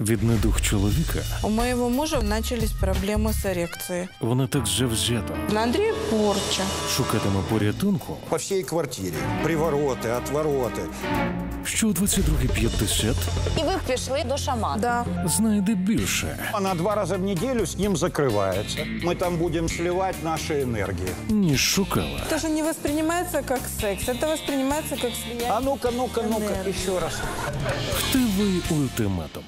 Від недух чоловіка У моего мужа начались проблемы с эрекцией. вона так же взята. На Андрея порча. шукатиме порятунку, по всій квартирі. Привороти, отвороти. що у 22.50 І ви пішли до шамана. Да. знайде більше, Она два раза в неделю с ним закрывается. Мы там будем сливать наши энергии. ніж шукала. Это же не воспринимается как секс, это воспринимается как слияние. А ну-ка, ну-ка, ну-ка, еще раз. Хтивий ультиматум.